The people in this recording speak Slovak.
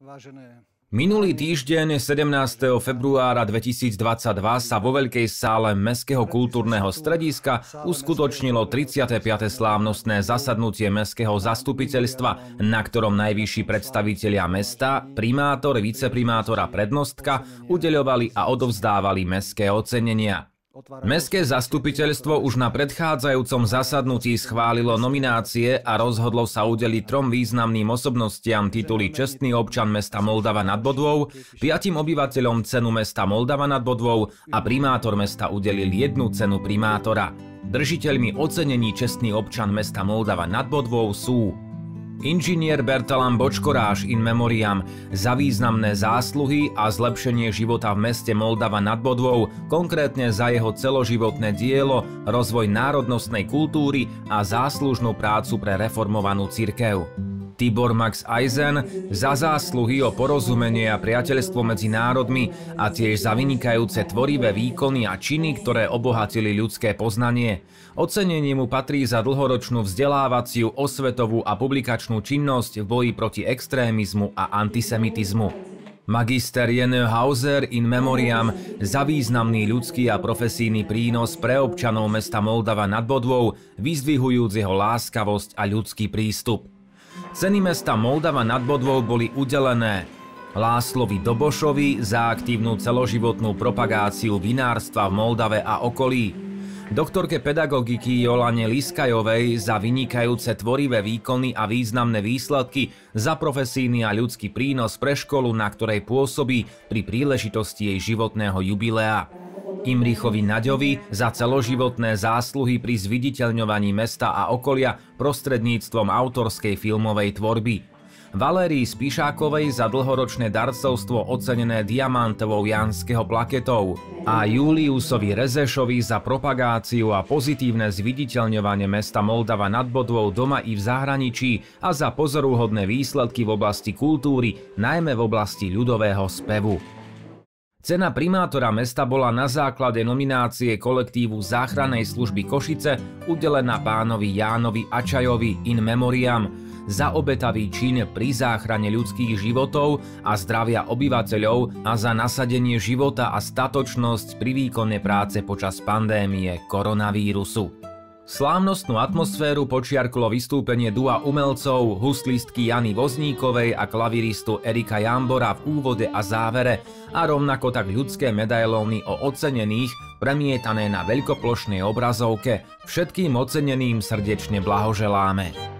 Vážené Minulý týždeň 17. februára 2022 sa vo veľkej sále Mestského kultúrneho strediska uskutočnilo 35. slávnostné zasadnutie Mestského zastupiteľstva, na ktorom najvyšší predstavitelia mesta, primátor, viceprimátor a prednostka udeľovali a odovzdávali mestské ocenenia. Mestské zastupiteľstvo už na predchádzajúcom zasadnutí schválilo nominácie a rozhodlo sa udeliť trom významným osobnostiam tituly Čestný občan mesta Moldava nad Bodvou, piatim obyvateľom cenu mesta Moldava nad Bodvou a primátor mesta udelil jednu cenu primátora. Držiteľmi ocenení Čestný občan mesta Moldava nad Bodvou sú Inžinier Bertalan Bočkoráš in memoriam za významné zásluhy a zlepšenie života v meste Moldava nad Bodvou, konkrétne za jeho celoživotné dielo, rozvoj národnostnej kultúry a záslužnú prácu pre reformovanú cirkev. Tibor Max Eisen za zásluhy o porozumenie a priateľstvo medzi národmi a tiež za vynikajúce tvorivé výkony a činy, ktoré obohatili ľudské poznanie. Ocenenie mu patrí za dlhoročnú vzdelávaciu, osvetovú a publikačnú činnosť v boji proti extrémizmu a antisemitizmu. Magister Jene Hauser in memoriam za významný ľudský a profesijný prínos pre občanov mesta Moldava nad Bodvou, vyzdvihujúc jeho láskavosť a ľudský prístup. Ceny mesta Moldava nad Bodvou boli udelené Láslovi Dobošovi za aktívnu celoživotnú propagáciu vinárstva v Moldave a okolí, doktorke pedagogiky Jolane Liskajovej za vynikajúce tvorivé výkony a významné výsledky za profesijný a ľudský prínos pre školu, na ktorej pôsobí pri príležitosti jej životného jubilea. Imrichovi Naďovi za celoživotné zásluhy pri zviditeľňovaní mesta a okolia prostredníctvom autorskej filmovej tvorby. Valérii Spíšákovej za dlhoročné darcovstvo ocenené diamantovou Janského plaketou a Juliusovi Rezešovi za propagáciu a pozitívne zviditeľňovanie mesta Moldava nad Bodvou doma i v zahraničí a za pozorúhodné výsledky v oblasti kultúry, najmä v oblasti ľudového spevu. Cena primátora mesta bola na základe nominácie kolektívu záchrannej služby Košice udelená pánovi Jánovi Ačajovi in memoriam za obetavý čin pri záchrane ľudských životov a zdravia obyvateľov a za nasadenie života a statočnosť pri výkone práce počas pandémie koronavírusu. Slávnostnú atmosféru počiarklo vystúpenie dua umelcov, huslistky Jany Vozníkovej a klaviristu Erika Jambora v úvode a závere a rovnako tak ľudské medailóny o ocenených premietané na veľkoplošnej obrazovke. Všetkým oceneným srdečne blahoželáme.